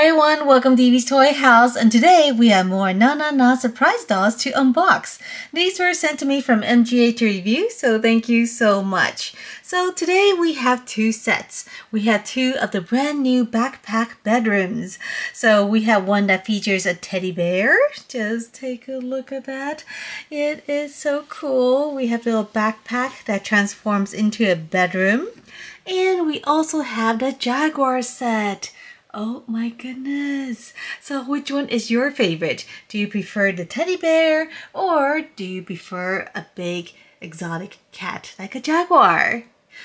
Hi everyone, welcome to Evie's Toy House and today we have more Na Na Na surprise dolls to unbox. These were sent to me from MGA to review, so thank you so much. So today we have two sets. We have two of the brand new backpack bedrooms. So we have one that features a teddy bear. Just take a look at that. It is so cool. We have a little backpack that transforms into a bedroom. And we also have the Jaguar set. Oh my goodness. So which one is your favorite? Do you prefer the teddy bear or do you prefer a big exotic cat like a jaguar?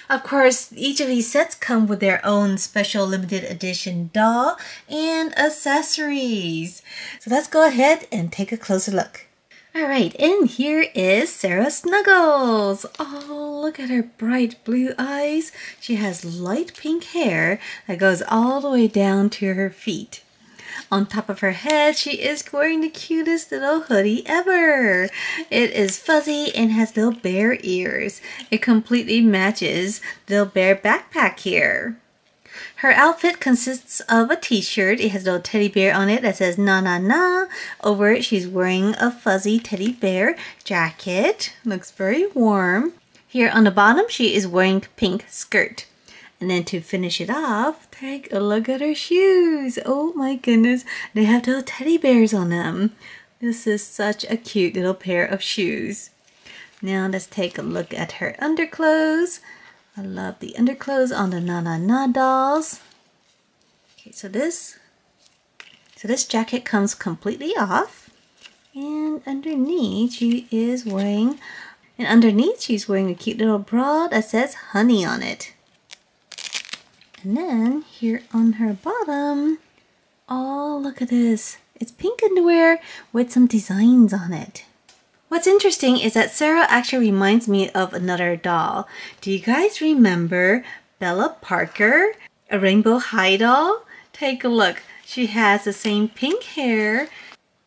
Of course, each of these sets come with their own special limited edition doll and accessories. So let's go ahead and take a closer look. Alright, and here is Sarah Snuggles. Oh, look at her bright blue eyes. She has light pink hair that goes all the way down to her feet. On top of her head, she is wearing the cutest little hoodie ever. It is fuzzy and has little bear ears. It completely matches the bear backpack here. Her outfit consists of a t-shirt. It has a little teddy bear on it that says na na na. Over it, she's wearing a fuzzy teddy bear jacket. Looks very warm. Here on the bottom, she is wearing a pink skirt. And then to finish it off, take a look at her shoes. Oh my goodness, they have little teddy bears on them. This is such a cute little pair of shoes. Now let's take a look at her underclothes. I love the underclothes on the Na Na Na dolls. Okay, so this, so this jacket comes completely off. And underneath she is wearing, and underneath she's wearing a cute little bra that says honey on it. And then here on her bottom, oh look at this. It's pink underwear with some designs on it. What's interesting is that Sarah actually reminds me of another doll. Do you guys remember Bella Parker, a rainbow high doll? Take a look. She has the same pink hair.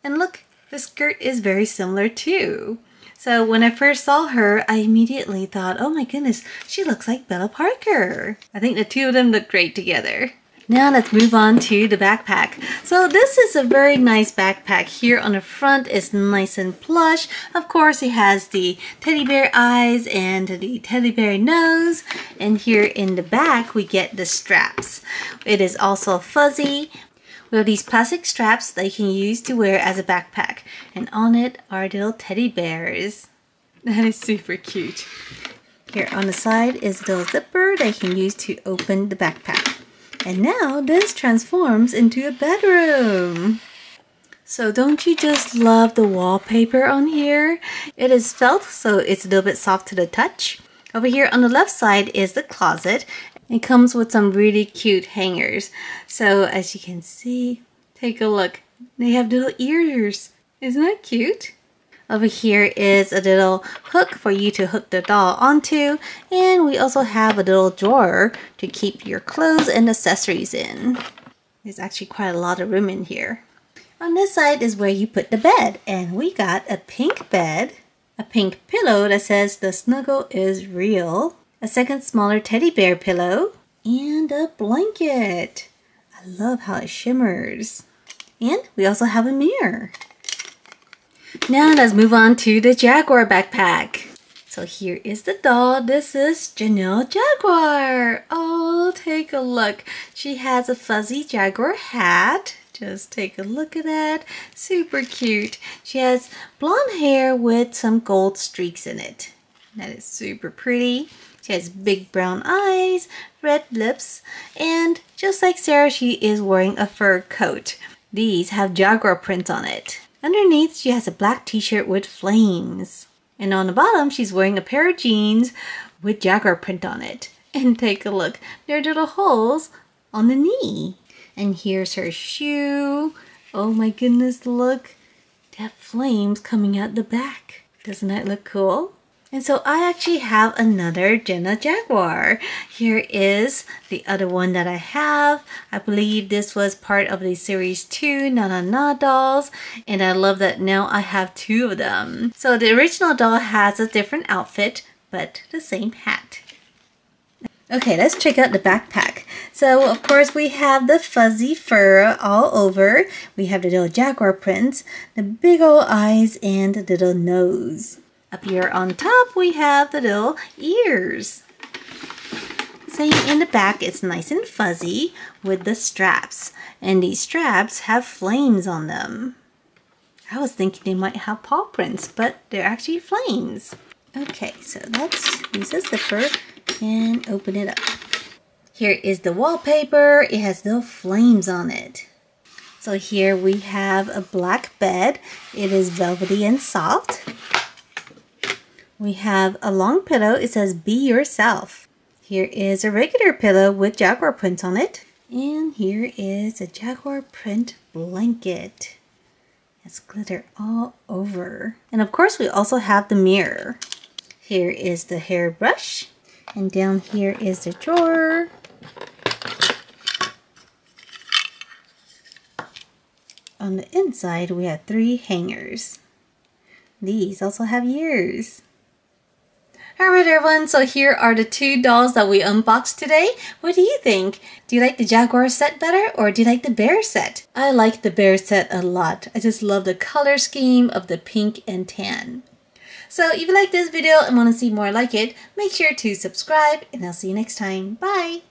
And look, the skirt is very similar too. So when I first saw her, I immediately thought, oh my goodness, she looks like Bella Parker. I think the two of them look great together. Now let's move on to the backpack. So this is a very nice backpack. Here on the front is nice and plush. Of course, it has the teddy bear eyes and the teddy bear nose. And here in the back, we get the straps. It is also fuzzy. We have these plastic straps that you can use to wear as a backpack. And on it are little teddy bears. That is super cute. Here on the side is a little zipper that you can use to open the backpack. And now this transforms into a bedroom. So don't you just love the wallpaper on here? It is felt, so it's a little bit soft to the touch. Over here on the left side is the closet. It comes with some really cute hangers. So as you can see, take a look. They have little ears. Isn't that cute? Over here is a little hook for you to hook the doll onto. And we also have a little drawer to keep your clothes and accessories in. There's actually quite a lot of room in here. On this side is where you put the bed. And we got a pink bed, a pink pillow that says the snuggle is real, a second smaller teddy bear pillow, and a blanket. I love how it shimmers. And we also have a mirror. Now let's move on to the Jaguar backpack. So here is the doll. This is Jennel Jaguar. Oh, take a look. She has a fuzzy Jaguar hat. Just take a look at that. Super cute. She has blonde hair with some gold streaks in it. That is super pretty. She has big brown eyes, red lips, and just like Sarah, she is wearing a fur coat. These have Jaguar prints on it. Underneath, she has a black t-shirt with flames. And on the bottom, she's wearing a pair of jeans with Jaguar print on it. And take a look, there are little holes on the knee. And here's her shoe. Oh my goodness, look. That flames coming out the back. Doesn't that look cool? And so I actually have another Jennel Jaguar. Here is the other one that I have. I believe this was part of the series 2 Na Na Na dolls. And I love that now I have two of them. So the original doll has a different outfit, but the same hat. Okay, let's check out the backpack. So of course we have the fuzzy fur all over. We have the little jaguar prints, the big old eyes, and the little nose. Up here on top we have the little ears. Same in the back, it's nice and fuzzy with the straps. And these straps have flames on them. I was thinking they might have paw prints, but they're actually flames. Okay, so let's use a zipper and open it up. Here is the wallpaper. It has little flames on it. So here we have a black bed. It is velvety and soft. We have a long pillow. It says be yourself. Here is a regular pillow with jaguar print on it. And here is a jaguar print blanket. It's glitter all over. And of course we also have the mirror. Here is the hairbrush. And down here is the drawer. On the inside we have three hangers. These also have ears. Alright everyone, so here are the two dolls that we unboxed today. What do you think? Do you like the Jaguar set better or do you like the bear set? I like the bear set a lot. I just love the color scheme of the pink and tan. So if you like this video and want to see more like it, make sure to subscribe and I'll see you next time. Bye!